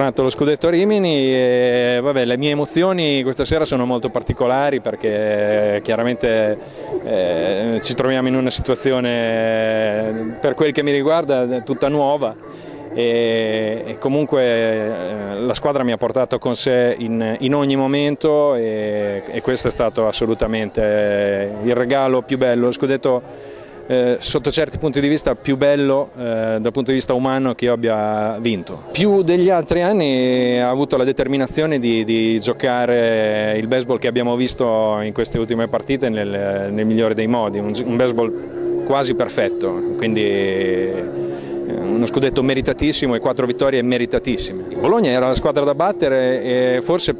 tornato lo scudetto a Rimini e vabbè, le mie emozioni questa sera sono molto particolari perché chiaramente eh, ci troviamo in una situazione per quel che mi riguarda tutta nuova e, e comunque eh, la squadra mi ha portato con sé in, in ogni momento e, e, questo è stato assolutamente il regalo più bello, lo scudetto eh, sotto certi punti di vista più bello eh, dal punto di vista umano che io abbia vinto. Più degli altri anni ha avuto la determinazione di, di giocare il baseball che abbiamo visto in queste ultime partite nel, nel migliore dei modi, un, un baseball quasi perfetto, quindi eh, uno scudetto meritatissimo e quattro vittorie meritatissime. Bologna era la squadra da battere e forse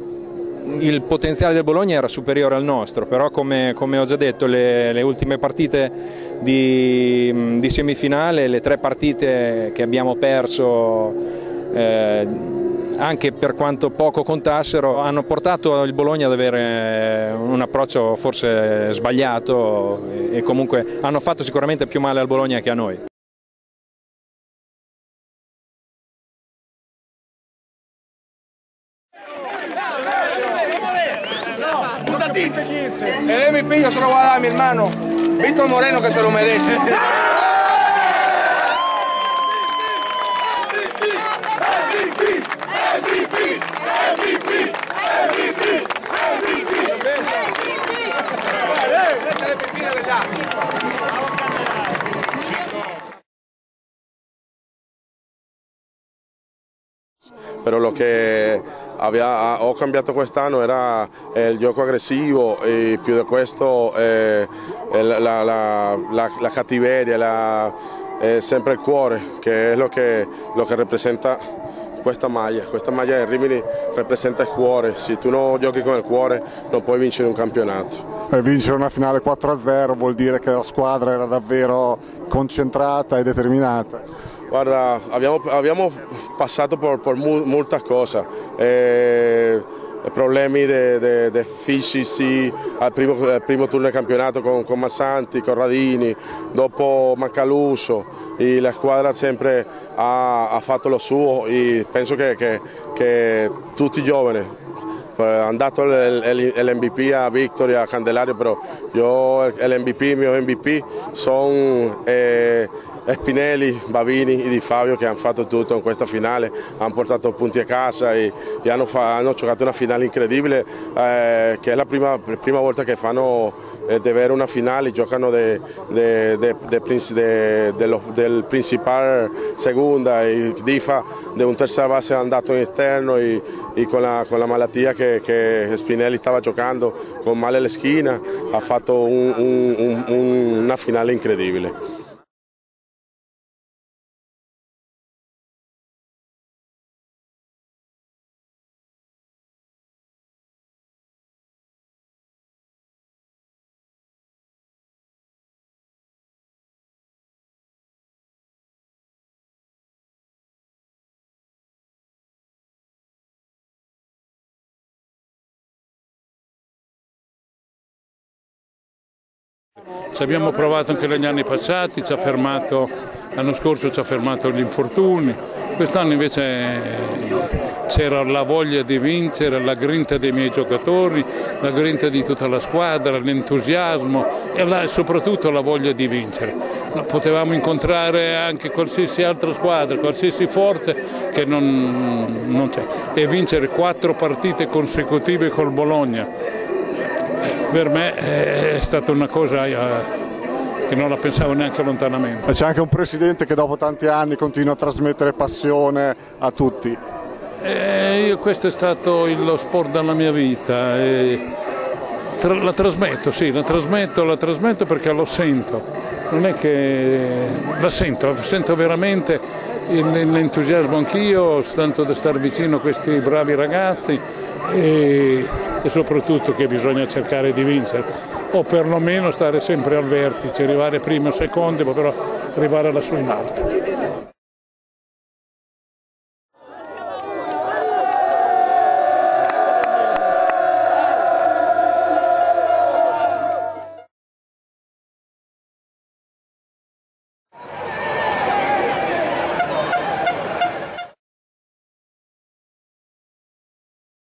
il potenziale del Bologna era superiore al nostro, però come, come ho già detto le, le ultime partite di, di, semifinale, le tre partite che abbiamo perso eh, anche per quanto poco contassero hanno portato il Bologna ad avere un approccio forse sbagliato e comunque hanno fatto sicuramente più male al Bologna che a noi. dite niente. El MVP yo se lo voy a dar a mi hermano, Víctor Moreno, que se lo merece. Però lo che Aveva, ho cambiato quest'anno era eh, il gioco aggressivo e più di questo eh, la, la, la, la, cattiveria, sempre il cuore che è lo che, lo che rappresenta questa maglia, questa maglia del Rimini rappresenta il cuore, se tu non giochi con il cuore non puoi vincere un campionato. E vincere una finale 4-0 vuol dire che la squadra era davvero concentrata e determinata. Guarda, abbiamo, abbiamo passato per, molta cosa. Eh, problemi de, fisici al primo, al primo, turno del campionato con, con Massanti, con Radini, dopo Maccaluso, e la squadra sempre ha, ha, fatto lo suo e penso che, che, che tutti i giovani hanno dato l'MVP a Victoria, a Candelario, però io l'MVP, il mio MVP sono eh, Spinelli, Bavini e Di Fabio che hanno fatto tutto in questa finale, hanno portato punti a casa e, e hanno, fa, hanno, giocato una finale incredibile eh, che è la prima, prima, volta che fanno eh, avere una finale, giocano de, de, de, del principale seconda e Difa di un terza base andato in esterno e, e con, la, con, la, malattia che, che, Spinelli stava giocando con male alle schiena ha fatto un, un, un, una finale incredibile. Ci abbiamo provato anche negli anni passati, fermato, l'anno scorso ci ha fermato gli infortuni, quest'anno invece c'era la voglia di vincere, la grinta dei miei giocatori, la grinta di tutta la squadra, l'entusiasmo e la, soprattutto la voglia di vincere. Potevamo incontrare anche qualsiasi altra squadra, qualsiasi forte che non, non c'è e vincere quattro partite consecutive col Bologna per me è stata una cosa eh, che non la pensavo neanche lontanamente. C'è anche un presidente che dopo tanti anni continua a trasmettere passione a tutti. Eh, io, questo è stato lo sport della mia vita. E tra, la trasmetto, sì, la trasmetto, la trasmetto perché lo sento. Non è che la sento, sento veramente l'entusiasmo anch'io, tanto da stare vicino a questi bravi ragazzi. E e soprattutto che bisogna cercare di vincere o perlomeno stare sempre al vertice, arrivare primo o secondo, però arrivare lassù in alto.